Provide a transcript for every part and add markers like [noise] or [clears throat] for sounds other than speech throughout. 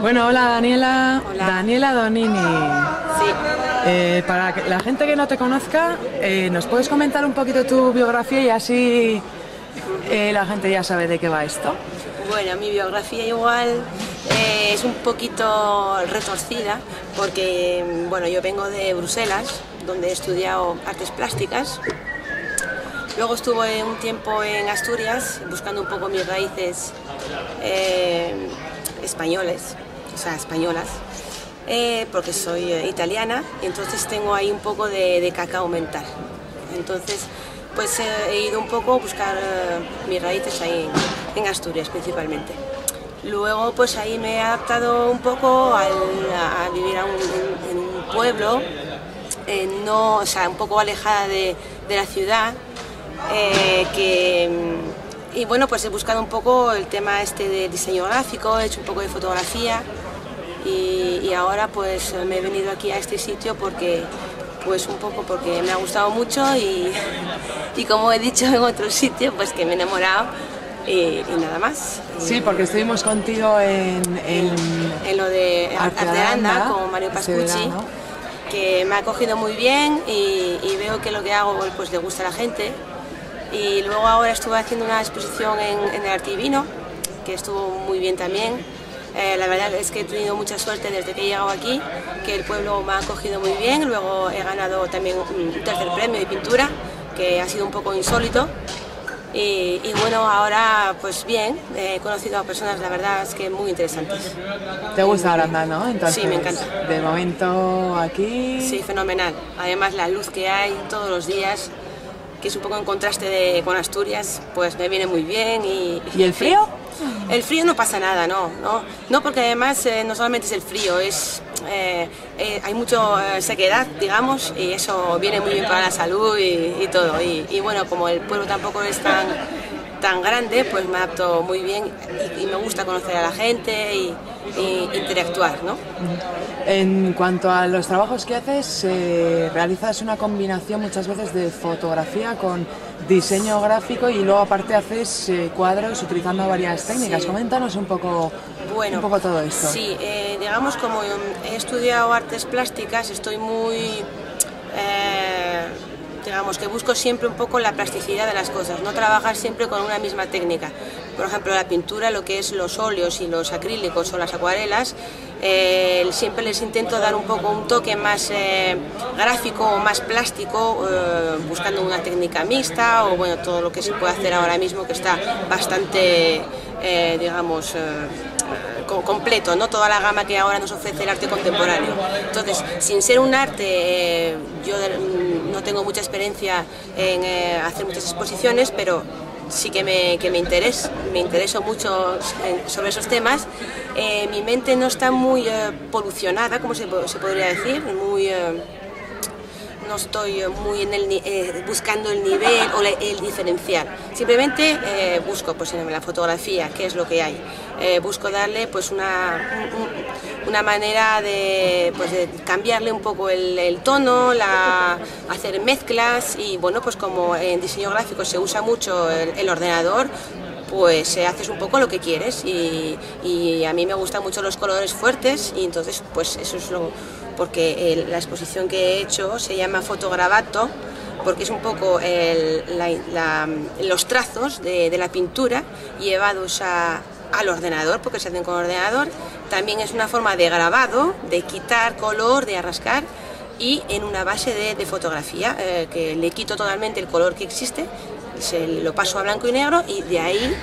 Bueno, hola Daniela. Hola. Daniela Donini. Sí, Eh, para que- la gente que no te conozca, eh, ¿nos puedes comentar un poquito tu biografía y así eh, la gente ya sabe de qué va esto? bueno, mi biografía igual es un poquito retorcida porque, bueno, yo vengo de Bruselas, donde he estudiado artes plásticas. Luego estuve un tiempo en Asturias buscando un poco mis raíces españoles, o sea, españolas, eh, porque soy eh, italiana y entonces tengo ahí un poco de, de cacao mental. Entonces, pues eh, he ido un poco a buscar mis raíces ahí en, Asturias principalmente. Luego, pues ahí me he adaptado un poco al- a, vivir a un- en, un pueblo, no, o sea, un poco alejada de, de la ciudad, que, mm, y bueno, pues he buscado un poco el tema este de diseño gráfico, he hecho un poco de fotografía y, y ahora pues me he venido aquí a este sitio porque pues un poco porque me ha gustado mucho y, [laughs] y como he dicho en otro sitio pues que me he enamorado y, y nada más. Sí, porque estuvimos contigo en, en En lo de Arte Aranda Aranda, con Mario ese Pascucci, que me ha acogido muy bien y, y veo que lo que hago pues le gusta a la gente. Y luego ahora estuve haciendo una exposición en, en el Arte y Vino, que estuvo muy bien también. Eh, la verdad es que he tenido mucha suerte desde que he llegado aquí, que el pueblo me ha acogido muy bien. Luego he ganado también un tercer premio de pintura, que ha sido un poco insólito. Y, y bueno, ahora pues bien, he conocido a personas, la verdad es que muy interesantes. ¿Te gusta Aranda, no? Entonces, Sí, me encanta. De momento aquí... Sí, fenomenal. Además la luz que hay todos los días, que es un poco en contraste de- con Asturias, pues me viene muy bien. ¿Y, ¿Y el frío? El frío no pasa nada, no, no, no porque además eh, no solamente es el frío, es eh, eh, hay mucha sequedad, digamos, y eso viene muy bien para la salud y, y todo. Y, y bueno, como el pueblo tampoco es tan tan grande, pues me adapto muy bien y, y me gusta conocer a la gente y, y interactuar, ¿no? En cuanto a los trabajos que haces, eh, realizas una combinación muchas veces de fotografía con diseño gráfico y luego aparte haces eh, cuadros utilizando varias técnicas. Sí. Coméntanos un poco, Bueno, un poco todo esto. Sí, eh, digamos como he estudiado artes plásticas, estoy muy, eh, digamos que busco siempre un poco la plasticidad de las cosas, no trabajar siempre con una misma técnica. Por ejemplo, la pintura, lo que es los óleos y los acrílicos o las acuarelas, eh, siempre les intento dar un poco un toque más eh, gráfico o más plástico, eh, buscando una técnica mixta o bueno, todo lo que se puede hacer ahora mismo que está bastante, digamos, completo, ¿no? toda la gama que ahora nos ofrece el arte contemporáneo. Entonces, sin ser un arte, eh, yo mm, no tengo mucha experiencia en eh, hacer muchas exposiciones, pero sí que me, que me, interesa, me intereso mucho sobre esos temas. Eh, mi mente no está muy polucionada, como se podría decir, muy... no estoy muy en el, eh, buscando el nivel o la- el diferencial. Simplemente eh, busco pues, en la fotografía qué es lo que hay. Eh, busco darle pues, una, un- un- una manera de, pues, de cambiarle un poco el, tono, la, hacer mezclas y bueno, pues como en diseño gráfico se usa mucho el, el ordenador, pues eh, haces un poco lo que quieres y, y a mí me gustan mucho los colores fuertes y entonces pues eso es lo porque la exposición que he hecho se llama fotograbato porque es un poco los trazos de, la pintura llevados a- al ordenador porque se hacen con ordenador. También es una forma de grabado de quitar color de arrascar y en una base de, de fotografía eh, que le quito totalmente el color que existe se lo paso a blanco y negro y de ahí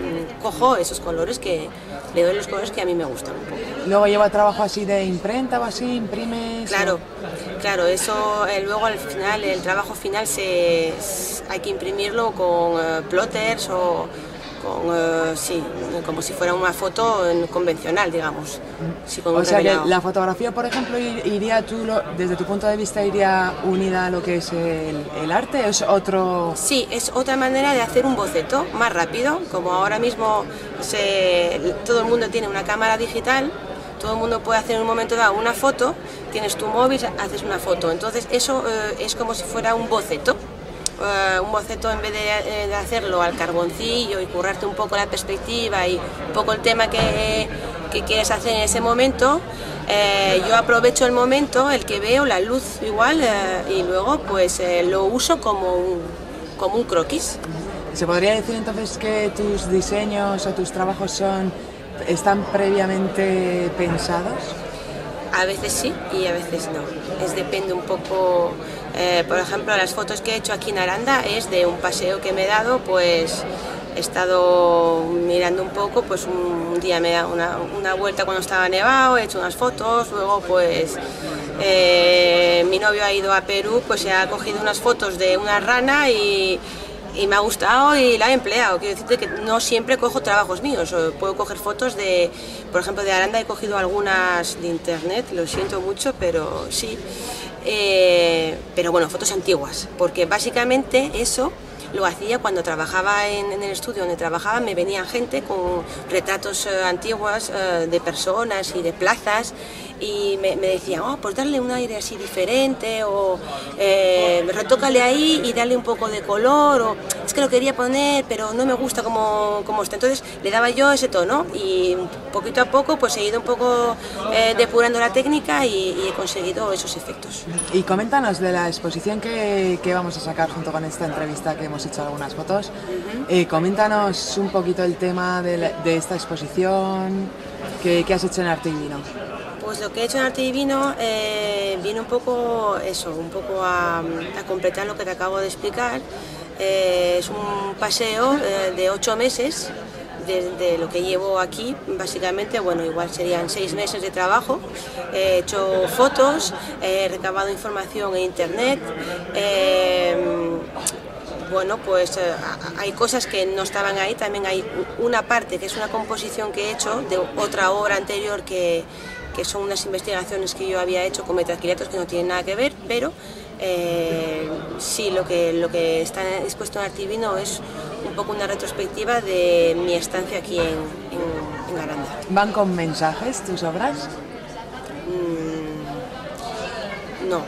mm, cojo esos colores que le doy los colores que a mí me gustan un poco. Luego lleva trabajo así de imprenta o así, imprimes. Claro, o- claro, eso eh, luego al final, el trabajo final se, hay que imprimirlo con eh, plotters o con, eh, sí, como si fuera una foto convencional, digamos. Sí, con O sea que la fotografía, por ejemplo, ir- iría tú, lo- desde tu punto de vista, iría unida a lo que es el, el arte, es otro... Sí, es otra manera de hacer un boceto más rápido, como ahora mismo se- todo el mundo tiene una cámara digital, todo el mundo puede hacer en un momento dado una foto, tienes tu móvil, haces una foto, entonces eso eh, es como si fuera un boceto. Eh, un boceto en vez de, eh, de hacerlo al carboncillo y currarte un poco la perspectiva y un poco el tema que, quieres hacer en ese momento, eh, yo aprovecho el momento, el que veo, la luz igual, y luego pues lo uso como un, como un croquis. ¿Se podría decir entonces que tus diseños o tus trabajos son, están previamente pensados? A veces sí y a veces no. Es depende un poco, por ejemplo, las fotos que he hecho aquí en Aranda es de un paseo que me he dado, pues he estado mirando un poco, pues un día me he dado una, vuelta cuando estaba nevado, he hecho unas fotos, luego pues eh, mi novio ha ido a Perú, pues se ha cogido unas fotos de una rana y, me ha gustado y la he empleado. Quiero decirte que no siempre cojo trabajos míos, puedo coger fotos de, por ejemplo, de Aranda he cogido algunas de internet, lo siento mucho, pero sí. Eh, pero bueno, fotos antiguas, porque básicamente eso lo hacía cuando trabajaba en, el estudio donde trabajaba, me venían gente con retratos eh, antiguos eh, de personas y de plazas y me, me decían, oh, pues darle un aire así diferente o eh, retócale ahí y darle un poco de color o es que lo quería poner pero no me gusta como, como está. Entonces le daba yo ese tono y poquito a poco pues he ido un poco eh, depurando la técnica y, he conseguido esos efectos. Y coméntanos de la exposición que, que, vamos a sacar junto con esta entrevista que hemos hecho algunas fotos. Eh, coméntanos un poquito el tema de, de esta exposición que, que has hecho en Arte y Vino. Pues lo que he hecho en Arte Divino eh, viene un poco eso, un poco a, completar lo que te acabo de explicar. Eh, es un paseo eh, de ocho meses de, lo que llevo aquí, básicamente, bueno, igual serían seis meses de trabajo. He hecho fotos, he recabado información en internet. bueno, pues hay cosas que no estaban ahí, también hay una parte que es una composición que he hecho de otra obra anterior que, que son unas investigaciones que yo había hecho con metacrilatos que no tienen nada que ver, pero eh, sí, lo que, lo que está expuesto en Artivino es un poco una retrospectiva de mi estancia aquí en, en, Aranda. ¿Van con mensajes tus obras? Mm, no.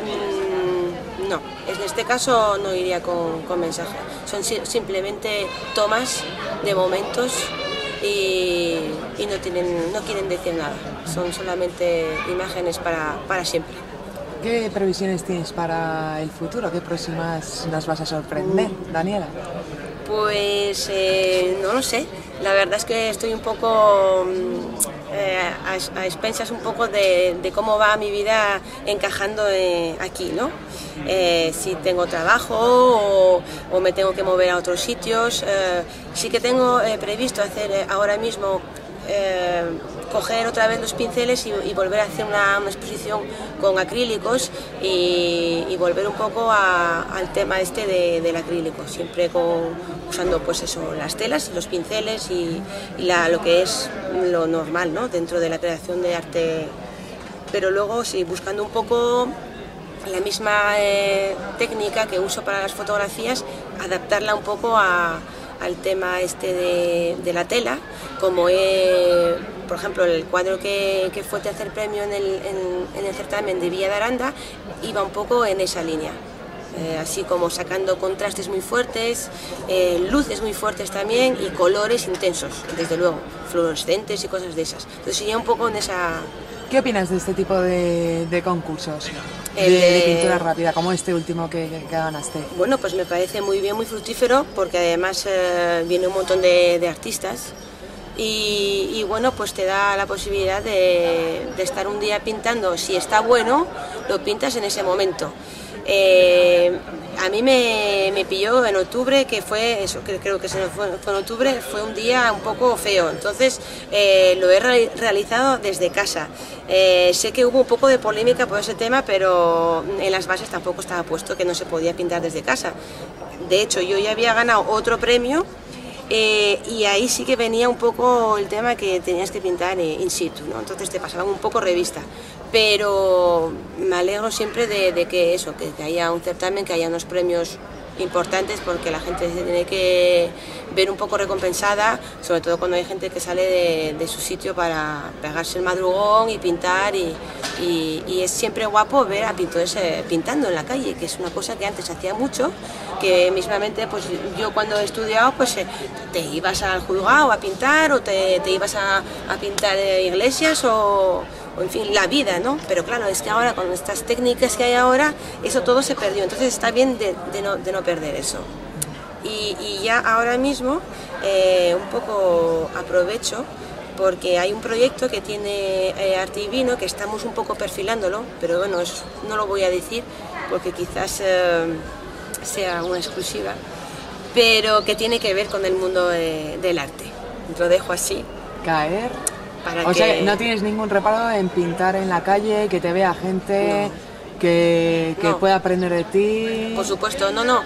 Mm, no, en este caso no iría con, con mensajes. Son simplemente tomas de momentos y, no, tienen, no quieren decir nada, son solamente imágenes para, para siempre. ¿Qué previsiones tienes para el futuro? ¿Qué próximas nos vas a sorprender, Daniela? Pues eh, no lo sé. La verdad es que estoy un poco mm, eh, a, expensas un poco de, cómo va mi vida encajando eh, aquí, ¿no? si tengo trabajo o, me tengo que mover a otros sitios. sí que tengo previsto hacer ahora mismo coger otra vez los pinceles y, volver a hacer una, exposición con acrílicos y, volver un poco al tema este del acrílico, siempre con, usando pues eso, las telas, los pinceles y, lo que es lo normal ¿no? dentro de la creación de arte, pero luego sí, buscando un poco la misma eh, técnica que uso para las fotografías, adaptarla un poco al tema este de, la tela, como por ejemplo, el cuadro que, fue tercer premio en el, en el certamen de Villa de Aranda iba un poco en esa línea. Eh, así como sacando contrastes muy fuertes, eh, luces muy fuertes también y colores intensos, desde luego, fluorescentes y cosas de esas. Entonces sería un poco en esa... ¿Qué opinas de este tipo de, concursos de, pintura rápida, como este último que, ganaste? Bueno, pues me parece muy bien, muy fructífero, porque además eh, viene un montón de, artistas y, bueno, pues te da la posibilidad de, de, estar un día pintando. Si está bueno, lo pintas en ese momento. Eh, a mí me, pilló en octubre, que fue, eso creo que se fue, en octubre, fue un día un poco feo, entonces eh, lo he realizado desde casa. Eh, sé que hubo un poco de polémica por ese tema, pero en las bases tampoco estaba puesto que no se podía pintar desde casa. De hecho, yo ya había ganado otro premio eh, y ahí sí que venía un poco el tema que tenías que pintar in situ, ¿no? entonces te pasaban un poco revista. Pero me alegro siempre de, que eso, que, haya un certamen, que haya unos premios importantes porque la gente se tiene que ver un poco recompensada, sobre todo cuando hay gente que sale de, su sitio para pegarse el madrugón y pintar y, es siempre guapo ver a pintores eh, pintando en la calle, que es una cosa que antes hacía mucho, que mismamente pues yo cuando he estudiado pues eh, te ibas al juzgado a pintar o te, ibas a, pintar iglesias o, en fin, la vida, ¿no? Pero claro, es que ahora con estas técnicas que hay ahora, eso todo se perdió, entonces está bien de, no, de no perder eso. Y, ya ahora mismo eh, un poco aprovecho porque hay un proyecto que tiene eh, Arte y Vino que estamos un poco perfilándolo, pero bueno, no lo voy a decir porque quizás eh, sea una exclusiva, pero que tiene que ver con el mundo del arte. Lo dejo así. Caer. O sea, no tienes ningún reparo en pintar en la calle, que te vea gente que, pueda aprender de ti. Por supuesto, no, no.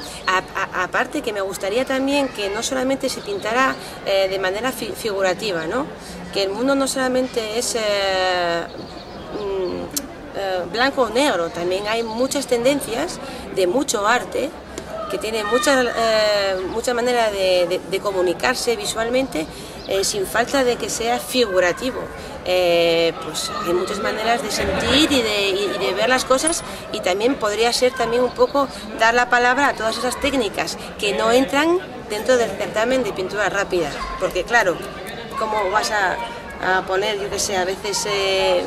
aparte que me gustaría también que no solamente se pintara eh, de manera figurativa, ¿no? Que el mundo no solamente es eh, mm, eh, blanco o negro, también hay muchas tendencias de mucho arte que tiene muchas mucha manera de, comunicarse visualmente sin falta de que sea figurativo. Eh, pues hay muchas maneras de sentir y de, ver las cosas y también podría ser también un poco dar la palabra a todas esas técnicas que no entran dentro del certamen de pintura rápida, porque claro, ¿cómo vas a, poner, yo que sé, a veces... Eh,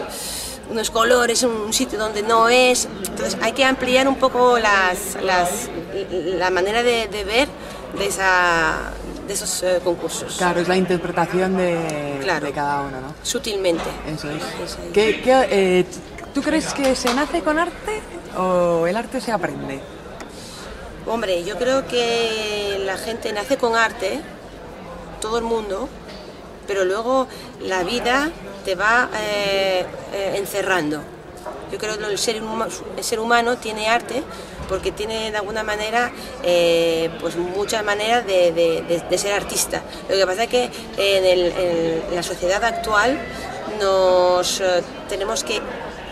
unos colores en un sitio donde no es. Entonces hay que ampliar un poco las, la manera de ver de esa, de esos eh, concursos. Claro, es la interpretación de, de, cada uno, ¿no? Sutilmente. Eso es. ¿Qué, eh, ¿Tú crees que se nace con arte o el arte se aprende? Hombre, yo creo que la gente nace con arte, todo el mundo, pero luego la vida te va eh, encerrando. Yo creo que el ser, el ser humano tiene arte porque tiene de alguna manera eh, pues muchas maneras de, ser artista. Lo que pasa es que en, la sociedad actual nos eh, tenemos que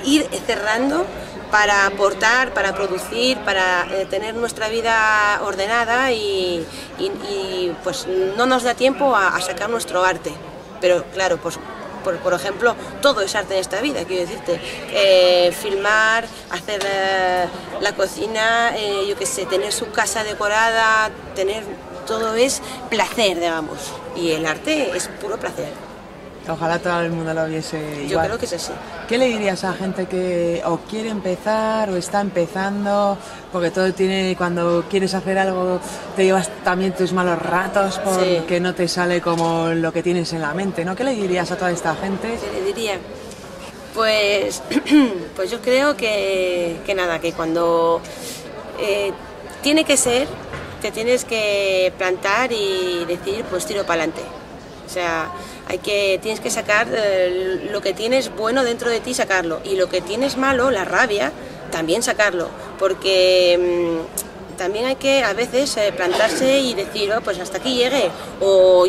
ir cerrando para aportar, para producir, para eh, tener nuestra vida ordenada y, pues no nos da tiempo a, a sacar nuestro arte. Pero claro, pues por, ejemplo, todo es arte en esta vida, quiero decirte, eh, filmar, hacer eh, la cocina, eh, yo qué sé, tener su casa decorada, tener todo es placer, digamos, y el arte es puro placer. Ojalá todo el mundo lo viese igual. Yo creo que es así. ¿Qué le dirías a gente que o quiere empezar o está empezando? Porque todo tiene, cuando quieres hacer algo, te llevas también tus malos ratos porque no te sale como lo que tienes en la mente, ¿no? ¿Qué le dirías a toda esta gente? ¿Qué le diría? Pues, [clears throat] pues yo creo que, que nada, que cuando eh, tiene que ser, te tienes que plantar y decir, pues tiro para adelante. O sea, hay que, tienes que sacar eh, lo que tienes bueno dentro de ti, sacarlo. Y lo que tienes malo, la rabia, también sacarlo. Porque mm, también hay que a veces eh, plantarse y decir, oh, pues hasta aquí llegué. O,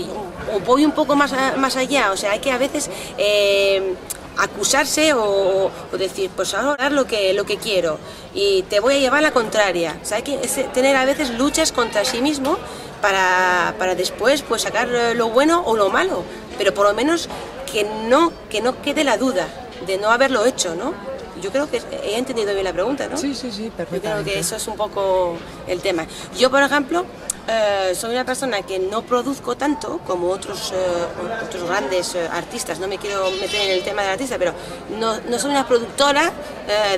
voy un poco más, más allá. O sea, hay que a veces... Eh, acusarse o, decir, pues ahora lo que, lo que quiero y te voy a llevar a la contraria. O sea, hay que tener a veces luchas contra sí mismo para, para después pues sacar lo bueno o lo malo pero por lo menos que no, que no quede la duda de no haberlo hecho, ¿no? Yo creo que he entendido bien la pregunta, ¿no? Sí, sí, sí, perfectamente. Yo creo que eso es un poco el tema. Yo, por ejemplo, eh, soy una persona que no produzco tanto como otros, eh, otros grandes eh, artistas, no me quiero meter en el tema del artista, pero no, no soy una productora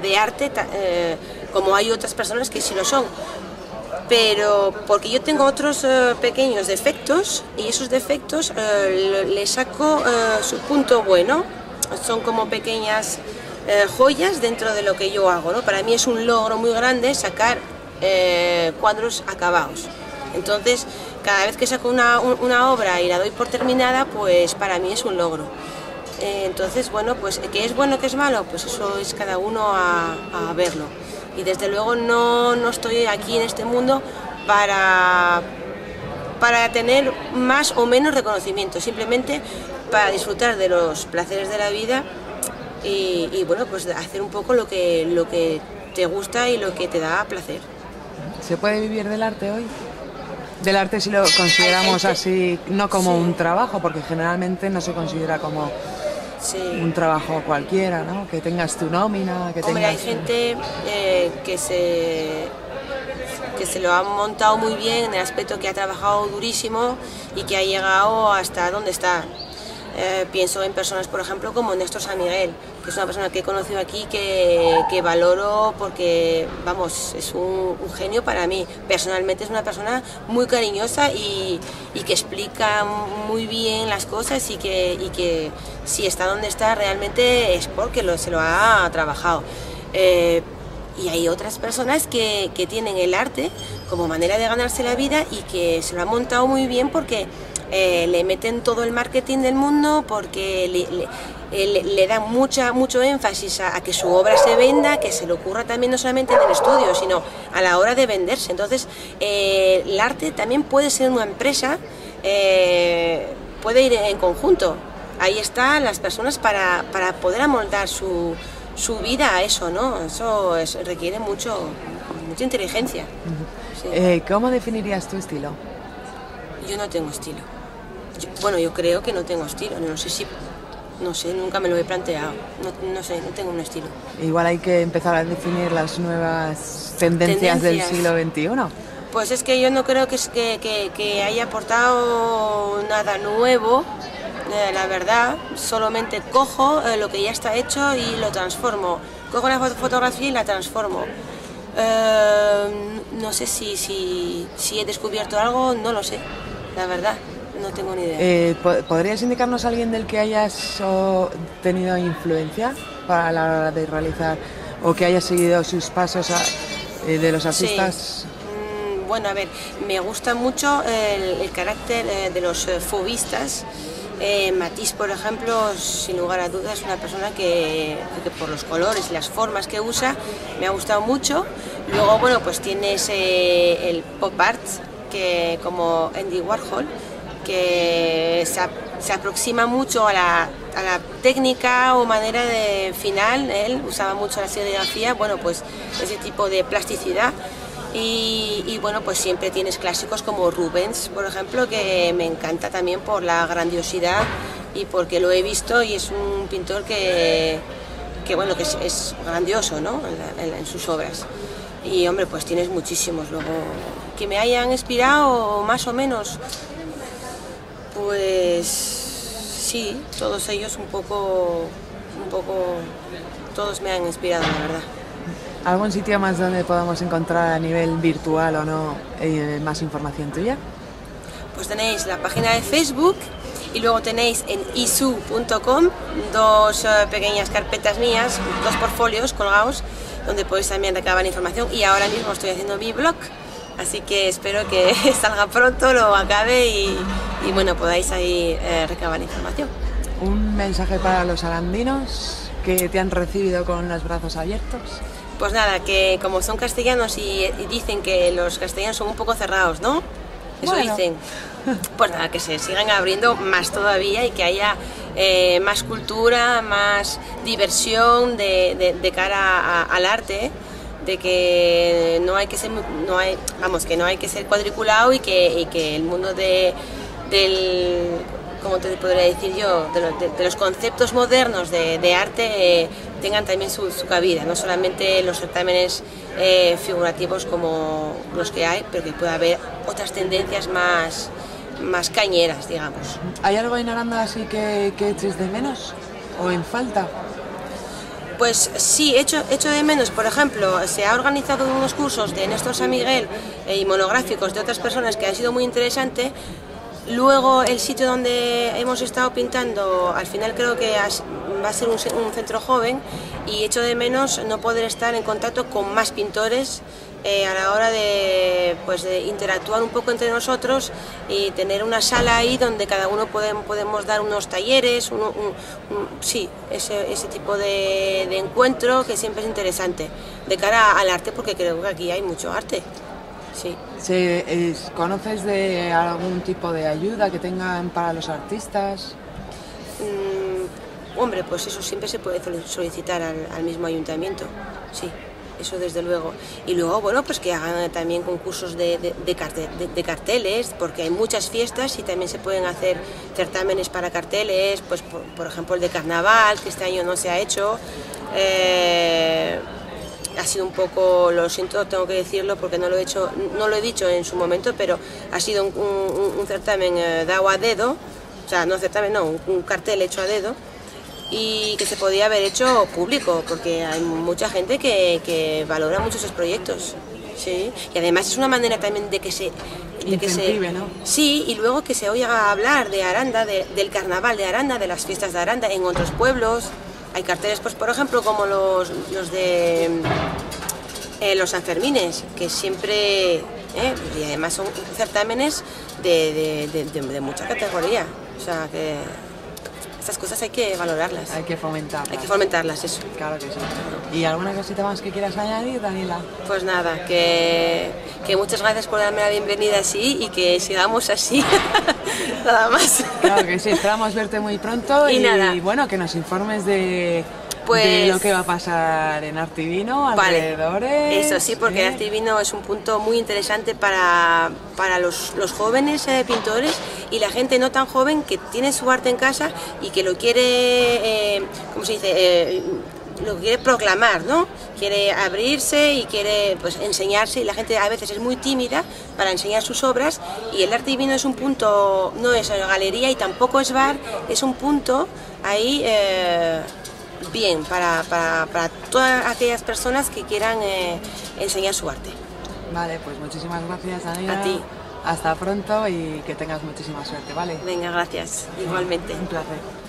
de arte como hay otras personas que sí lo son pero porque yo tengo otros eh, pequeños defectos y esos defectos eh, le saco eh, su punto bueno, son como pequeñas joyas dentro de lo que yo hago. ¿no? Para mí es un logro muy grande sacar cuadros acabados. Entonces, cada vez que saco una, obra y la doy por terminada, pues para mí es un logro. entonces, bueno, pues que es bueno, que es malo, pues eso es cada uno a verlo y desde luego no, no estoy aquí en este mundo para, para tener más o menos reconocimiento, simplemente para disfrutar de los placeres de la vida y, bueno, pues hacer un poco lo que, lo que te gusta y lo que te da placer. ¿Se puede vivir del arte hoy? Del arte si lo consideramos así, no como un trabajo, porque generalmente no se considera como un trabajo cualquiera, ¿no? Que tengas tu nómina, que Hombre, hay gente eh, que se que se lo ha montado muy bien en el aspecto que ha trabajado durísimo y que ha llegado hasta donde está. Eh, pienso en personas, por ejemplo, como Néstor San Miguel, que es una persona que he conocido aquí que, que valoro porque, vamos, es un, genio para mí. Personalmente es una persona muy cariñosa y, y que explica muy bien las cosas y que, y que si está donde está realmente es porque se lo ha trabajado. Eh, y hay otras personas que, que tienen el arte como manera de ganarse la vida y que se lo han montado muy bien porque eh, le meten todo el marketing del mundo porque le, le, dan mucha, mucho énfasis a, que su obra se venda, que se le ocurra también no solamente en el estudio, sino a la hora de venderse. Entonces, eh, el arte también puede ser una empresa, eh, puede ir en conjunto. Ahí están las personas para, para poder amoldar su, su, vida a eso, ¿no? Eso requiere mucho, mucha inteligencia. ¿Cómo definirías tu estilo? Yo no tengo estilo bueno, yo creo que no tengo estilo, no sé si, no sé, nunca me lo he planteado, no, sé, no tengo un estilo. Igual hay que empezar a definir las nuevas tendencias, del siglo XXI. Pues es que yo no creo que, que, que haya aportado nada nuevo, eh, la verdad, solamente cojo eh, lo que ya está hecho y lo transformo. Cojo la fotografía y la transformo. Eh, no sé si, si, si he descubierto algo, no lo sé, la verdad no tengo ni idea. Eh, ¿Podrías indicarnos a alguien del que hayas tenido influencia para la hora de realizar o que haya seguido sus pasos eh, de los artistas? Mm, bueno, a ver, me gusta mucho el, carácter eh, de los fobistas. Matisse, por ejemplo, sin lugar a dudas, es una persona que, que, por los colores y las formas que usa me ha gustado mucho. Luego, bueno, pues tienes el pop art, que como Andy Warhol, que se, aproxima mucho a la, técnica o manera de final, él usaba mucho la serigrafía, bueno, pues ese tipo de plasticidad. Y, bueno, pues siempre tienes clásicos como Rubens, por ejemplo, que me encanta también por la grandiosidad y porque lo he visto y es un pintor que, bueno, que es, grandioso, ¿no? En, en, sus obras. Y hombre, pues tienes muchísimos luego que me hayan inspirado más o menos. Pues sí, todos ellos un poco, un poco, todos me han inspirado, la verdad. ¿Algún sitio más donde podamos encontrar a nivel virtual o no eh, más información tuya? Pues tenéis la página de Facebook y luego tenéis en isu.com dos eh, pequeñas carpetas mías, dos portfolios colgados, donde podéis también recabar información y ahora mismo estoy haciendo mi blog Así que espero que [laughs] salga pronto, lo acabe y, bueno, podáis ahí eh, recabar información. ¿Un mensaje para los arandinos que te han recibido con los brazos abiertos? Pues nada, que como son castellanos y, dicen que los castellanos son un poco cerrados, ¿no? Eso dicen. [laughs] Pues nada, que se sigan abriendo más todavía y que haya eh, más cultura, más diversión de, cara al arte de que no hay que ser no hay vamos que no hay que ser cuadriculado y que, que el mundo de del como te podría decir yo de, los conceptos modernos de, arte eh, tengan también su, cabida. No solamente los certámenes eh, figurativos como los que hay pero que pueda haber otras tendencias más más cañeras digamos. Hay algo en Aranda así que, que eches de menos o en falta pues sí, hecho de menos, por ejemplo, se ha organizado unos cursos de Néstor San Miguel eh, y monográficos de otras personas que han sido muy interesantes. Luego el sitio donde hemos estado pintando, al final creo que va a ser un, centro joven y hecho de menos no poder estar en contacto con más pintores eh, a la hora de, pues, de interactuar un poco entre nosotros y tener una sala ahí donde cada uno podemos, podemos dar unos talleres, sí, ese, ese tipo de, de, encuentro que siempre es interesante de cara al arte porque creo que aquí hay mucho arte. Sí. ¿Conoces de algún tipo de ayuda que tengan para los artistas? Mm, hombre, pues eso siempre se puede solicitar al, al mismo ayuntamiento, sí. Eso desde luego. Y luego, bueno, pues que hagan también concursos de, de, carteles, porque hay muchas fiestas y también se pueden hacer certámenes para carteles, pues por, ejemplo el de carnaval, que este año no se ha hecho. Eh, ha sido un poco, lo siento, tengo que decirlo porque no lo he hecho, no lo he dicho en su momento, pero ha sido un, certamen eh, dado a dedo, o sea, no certamen, no, un cartel hecho a dedo, y que se podía haber hecho público, porque hay mucha gente que, valora mucho esos proyectos. Sí, y además es una manera también de que se... De que se ¿no? Sí, y luego que se oiga hablar de Aranda, del carnaval de Aranda, de las fiestas de Aranda en otros pueblos. Hay carteles, pues por ejemplo, como los, los de eh, los Sanfermines, que siempre, eh, y además son certámenes de, de mucha categoría. O sea, que estas cosas hay que valorarlas. Hay que fomentarlas. Hay que fomentarlas, eso. Claro que sí. ¿Y alguna cosita más que quieras añadir, Daniela? Pues nada, que, que muchas gracias por darme la bienvenida así y que sigamos así. [laughs] nada más. Claro que sí, esperamos verte muy pronto y, y bueno, que nos informes de pues, de lo que va a pasar en Artivino, alrededores. Eso sí, porque Artivino es un punto muy interesante para, para los, los jóvenes eh, pintores y la gente no tan joven que tiene su arte en casa y que lo quiere, eh, ¿cómo se dice? Eh, lo quiere proclamar, ¿no? Quiere abrirse y quiere pues, enseñarse y la gente a veces es muy tímida para enseñar sus obras y el arte divino es un punto, no es galería y tampoco es bar, es un punto ahí bien para, para, todas aquellas personas que quieran eh, enseñar su arte. Vale, pues muchísimas gracias, Daniela. A ti. Hasta pronto y que tengas muchísima suerte, ¿vale? Venga, gracias. Igualmente. Un placer.